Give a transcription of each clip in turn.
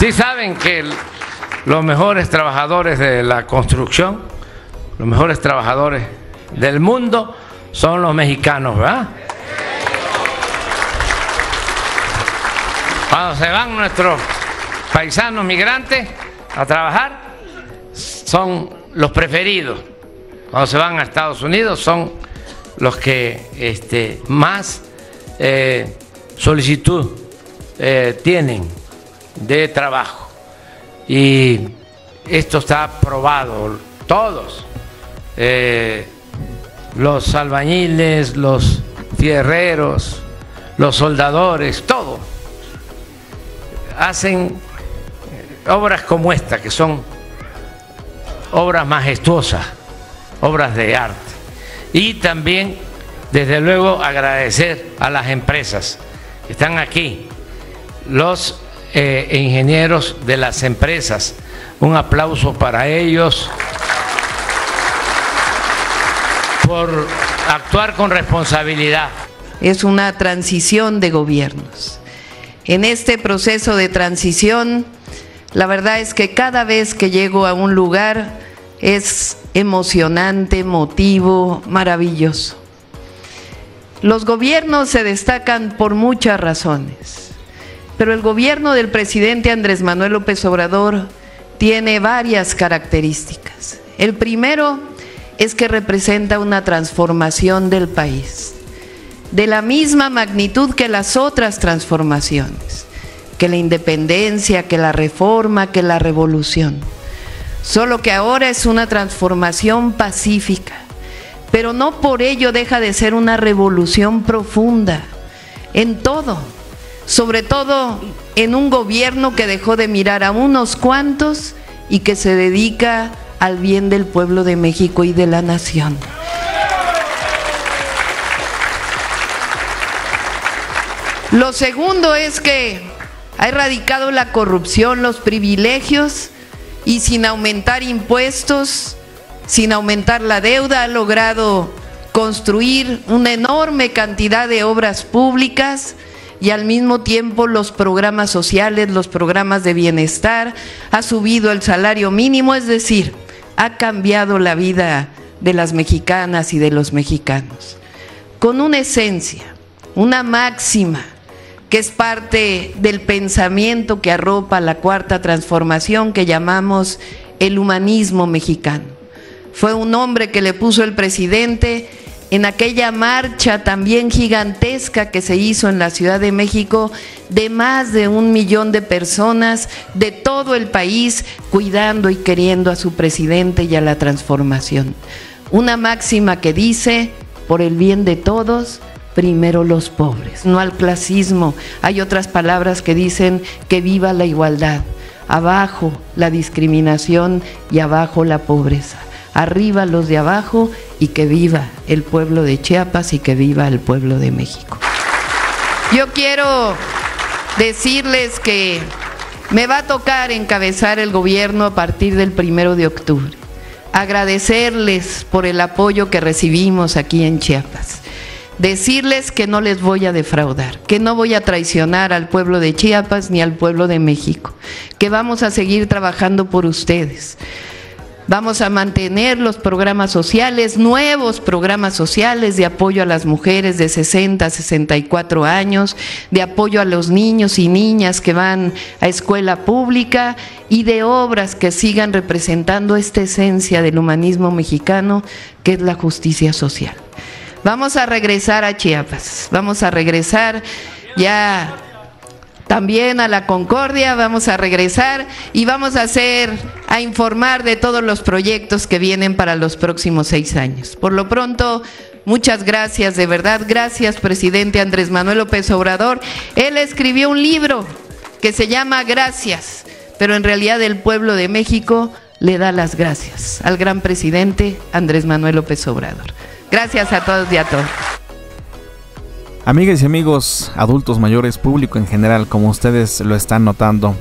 Sí saben que los mejores trabajadores de la construcción, los mejores trabajadores del mundo son los mexicanos, ¿verdad? Cuando se van nuestros paisanos migrantes a trabajar, son los preferidos. Cuando se van a Estados Unidos son los que este, más eh, solicitud eh, tienen de trabajo. Y esto está probado, todos, eh, los albañiles, los fierreros, los soldadores, todo, hacen obras como esta, que son obras majestuosas, obras de arte. Y también, desde luego, agradecer a las empresas que están aquí, los eh, ingenieros de las empresas. Un aplauso para ellos por actuar con responsabilidad. Es una transición de gobiernos. En este proceso de transición, la verdad es que cada vez que llego a un lugar es emocionante, emotivo, maravilloso. Los gobiernos se destacan por muchas razones, pero el gobierno del presidente Andrés Manuel López Obrador tiene varias características. El primero es que representa una transformación del país, de la misma magnitud que las otras transformaciones, que la independencia, que la reforma, que la revolución. Solo que ahora es una transformación pacífica, pero no por ello deja de ser una revolución profunda en todo, sobre todo en un gobierno que dejó de mirar a unos cuantos y que se dedica al bien del pueblo de México y de la nación. Lo segundo es que ha erradicado la corrupción, los privilegios y sin aumentar impuestos, sin aumentar la deuda, ha logrado construir una enorme cantidad de obras públicas y al mismo tiempo los programas sociales, los programas de bienestar, ha subido el salario mínimo, es decir, ha cambiado la vida de las mexicanas y de los mexicanos, con una esencia, una máxima, que es parte del pensamiento que arropa la cuarta transformación que llamamos el humanismo mexicano. Fue un nombre que le puso el presidente en aquella marcha también gigantesca que se hizo en la Ciudad de México de más de un millón de personas de todo el país cuidando y queriendo a su presidente y a la transformación. Una máxima que dice, por el bien de todos, primero los pobres, no al clasismo. Hay otras palabras que dicen que viva la igualdad, abajo la discriminación y abajo la pobreza. Arriba los de abajo y que viva el pueblo de Chiapas y que viva el pueblo de México. Yo quiero decirles que me va a tocar encabezar el gobierno a partir del primero de octubre. Agradecerles por el apoyo que recibimos aquí en Chiapas decirles que no les voy a defraudar, que no voy a traicionar al pueblo de Chiapas ni al pueblo de México, que vamos a seguir trabajando por ustedes. Vamos a mantener los programas sociales, nuevos programas sociales de apoyo a las mujeres de 60 a 64 años, de apoyo a los niños y niñas que van a escuela pública y de obras que sigan representando esta esencia del humanismo mexicano, que es la justicia social. Vamos a regresar a Chiapas, vamos a regresar ya también a la Concordia, vamos a regresar y vamos a hacer, a informar de todos los proyectos que vienen para los próximos seis años. Por lo pronto, muchas gracias, de verdad, gracias, presidente Andrés Manuel López Obrador. Él escribió un libro que se llama Gracias, pero en realidad el pueblo de México le da las gracias al gran presidente Andrés Manuel López Obrador. Gracias a todos y a todos. Amigas y amigos, adultos mayores, público en general, como ustedes lo están notando,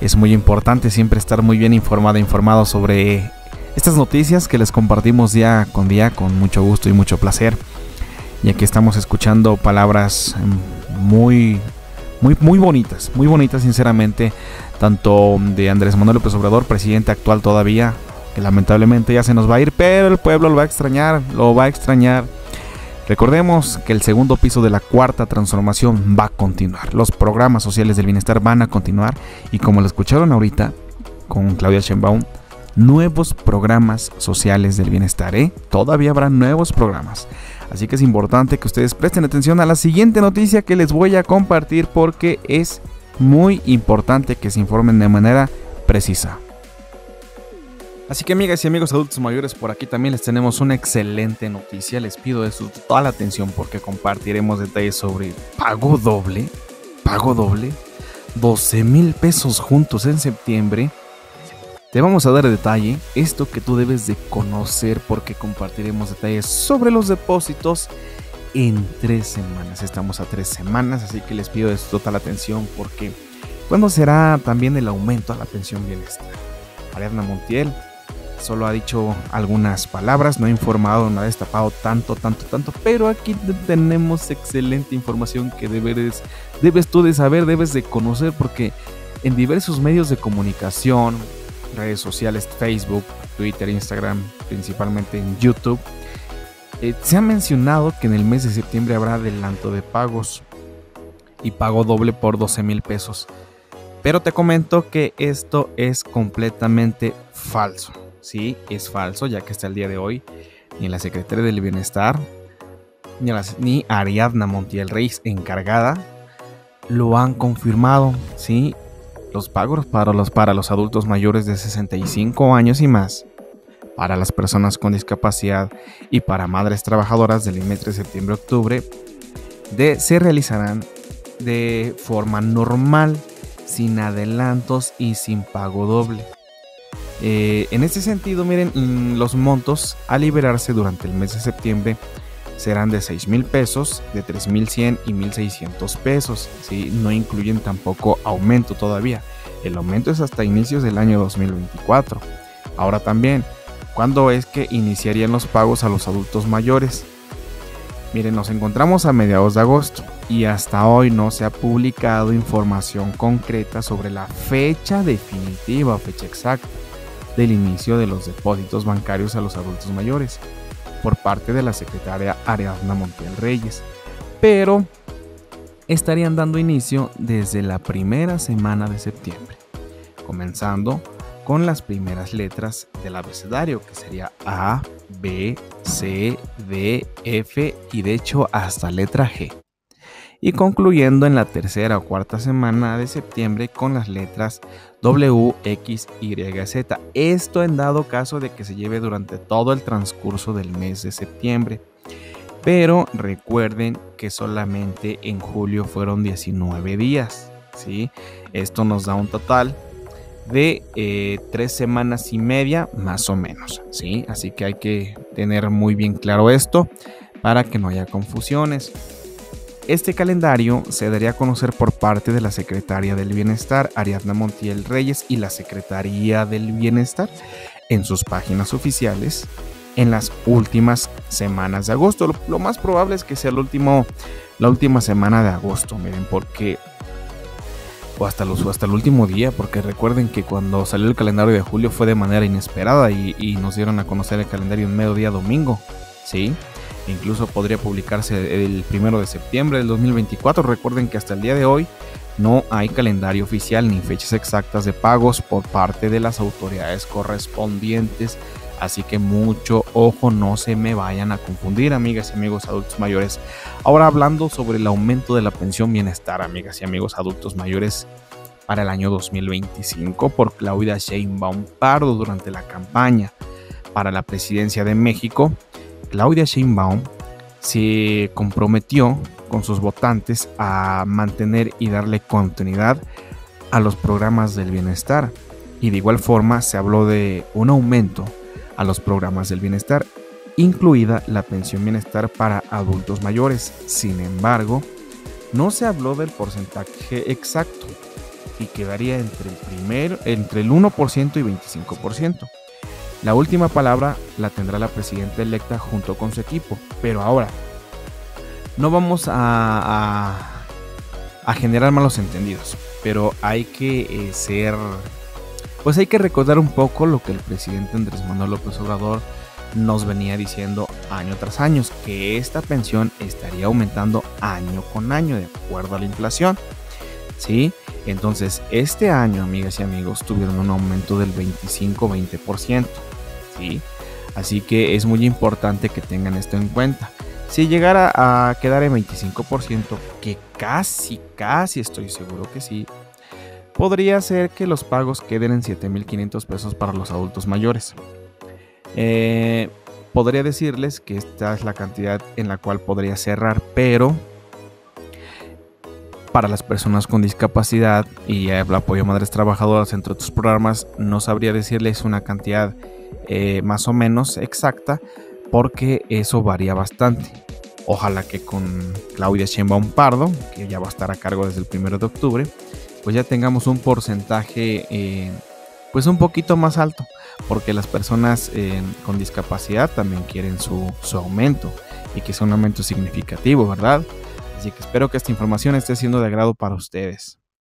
es muy importante siempre estar muy bien informado, informado sobre estas noticias que les compartimos día con día con mucho gusto y mucho placer, ya que estamos escuchando palabras muy muy, muy bonitas, muy bonitas sinceramente, tanto de Andrés Manuel López Obrador, presidente actual todavía, que lamentablemente ya se nos va a ir, pero el pueblo lo va a extrañar, lo va a extrañar. Recordemos que el segundo piso de la cuarta transformación va a continuar. Los programas sociales del bienestar van a continuar y como lo escucharon ahorita con Claudia Sheinbaum, nuevos programas sociales del bienestar, ¿eh? Todavía habrá nuevos programas. Así que es importante que ustedes presten atención a la siguiente noticia que les voy a compartir porque es muy importante que se informen de manera precisa. Así que amigas y amigos adultos mayores, por aquí también les tenemos una excelente noticia. Les pido de su total atención porque compartiremos detalles sobre pago doble. Pago doble. 12 mil pesos juntos en septiembre te vamos a dar detalle, esto que tú debes de conocer porque compartiremos detalles sobre los depósitos en tres semanas. Estamos a tres semanas, así que les pido de total atención porque ¿cuándo será también el aumento a la pensión bienestar? Ariadna Montiel solo ha dicho algunas palabras, no ha informado, no ha destapado tanto, tanto, tanto, pero aquí tenemos excelente información que debes, debes tú de saber, debes de conocer porque en diversos medios de comunicación, redes sociales, Facebook, Twitter, Instagram, principalmente en YouTube, eh, se ha mencionado que en el mes de septiembre habrá adelanto de pagos y pago doble por 12 mil pesos. Pero te comento que esto es completamente falso. Sí, es falso, ya que hasta el día de hoy ni la Secretaría del Bienestar ni, ni Ariadna Montiel Reis encargada lo han confirmado. Sí, los pagos para los, para los adultos mayores de 65 años y más, para las personas con discapacidad y para madres trabajadoras del septiembre-octubre, de, se realizarán de forma normal, sin adelantos y sin pago doble. Eh, en este sentido, miren, mm, los montos a liberarse durante el mes de septiembre serán de 6 mil pesos, de 3 mil 100 y 1600 pesos. ¿sí? No incluyen tampoco aumento todavía. El aumento es hasta inicios del año 2024. Ahora también, ¿cuándo es que iniciarían los pagos a los adultos mayores? Miren, nos encontramos a mediados de agosto y hasta hoy no se ha publicado información concreta sobre la fecha definitiva fecha exacta del inicio de los depósitos bancarios a los adultos mayores por parte de la secretaria Ariadna Montiel Reyes, pero estarían dando inicio desde la primera semana de septiembre, comenzando con las primeras letras del abecedario, que sería A, B, C, D, F y de hecho hasta letra G. Y concluyendo en la tercera o cuarta semana de septiembre con las letras W, X, Y, Z. Esto en dado caso de que se lleve durante todo el transcurso del mes de septiembre. Pero recuerden que solamente en julio fueron 19 días. ¿sí? Esto nos da un total de eh, tres semanas y media más o menos. ¿sí? Así que hay que tener muy bien claro esto para que no haya confusiones. Este calendario se daría a conocer por parte de la Secretaria del Bienestar, Ariadna Montiel Reyes, y la Secretaría del Bienestar en sus páginas oficiales en las últimas semanas de agosto. Lo, más probable es que sea la última semana de agosto, miren, porque... O hasta, los, hasta el último día, porque recuerden que cuando salió el calendario de julio fue de manera inesperada y, y nos dieron a conocer el calendario en mediodía domingo, ¿sí? Incluso podría publicarse el primero de septiembre del 2024. Recuerden que hasta el día de hoy no hay calendario oficial ni fechas exactas de pagos por parte de las autoridades correspondientes. Así que mucho ojo, no se me vayan a confundir, amigas y amigos adultos mayores. Ahora hablando sobre el aumento de la pensión bienestar, amigas y amigos adultos mayores, para el año 2025 por Claudia Sheinbaum Pardo durante la campaña para la presidencia de México Claudia Sheinbaum se comprometió con sus votantes a mantener y darle continuidad a los programas del bienestar y de igual forma se habló de un aumento a los programas del bienestar, incluida la pensión bienestar para adultos mayores. Sin embargo, no se habló del porcentaje exacto y quedaría entre el, primer, entre el 1% y 25%. La última palabra la tendrá la presidenta electa junto con su equipo. Pero ahora, no vamos a, a generar malos entendidos. Pero hay que eh, ser, pues hay que recordar un poco lo que el presidente Andrés Manuel López Obrador nos venía diciendo año tras año, que esta pensión estaría aumentando año con año de acuerdo a la inflación. ¿Sí? Entonces, este año, amigas y amigos, tuvieron un aumento del 25-20%. ¿Sí? Así que es muy importante que tengan esto en cuenta. Si llegara a quedar en 25%, que casi, casi estoy seguro que sí, podría ser que los pagos queden en 7.500 pesos para los adultos mayores. Eh, podría decirles que esta es la cantidad en la cual podría cerrar, pero para las personas con discapacidad y el apoyo a madres trabajadoras, entre otros programas, no sabría decirles una cantidad eh, más o menos exacta porque eso varía bastante. Ojalá que con Claudia Sheinbaum Pardo, que ya va a estar a cargo desde el 1 de octubre, pues ya tengamos un porcentaje eh, pues un poquito más alto, porque las personas eh, con discapacidad también quieren su, su aumento y que sea un aumento significativo, ¿verdad? Así que espero que esta información esté siendo de agrado para ustedes.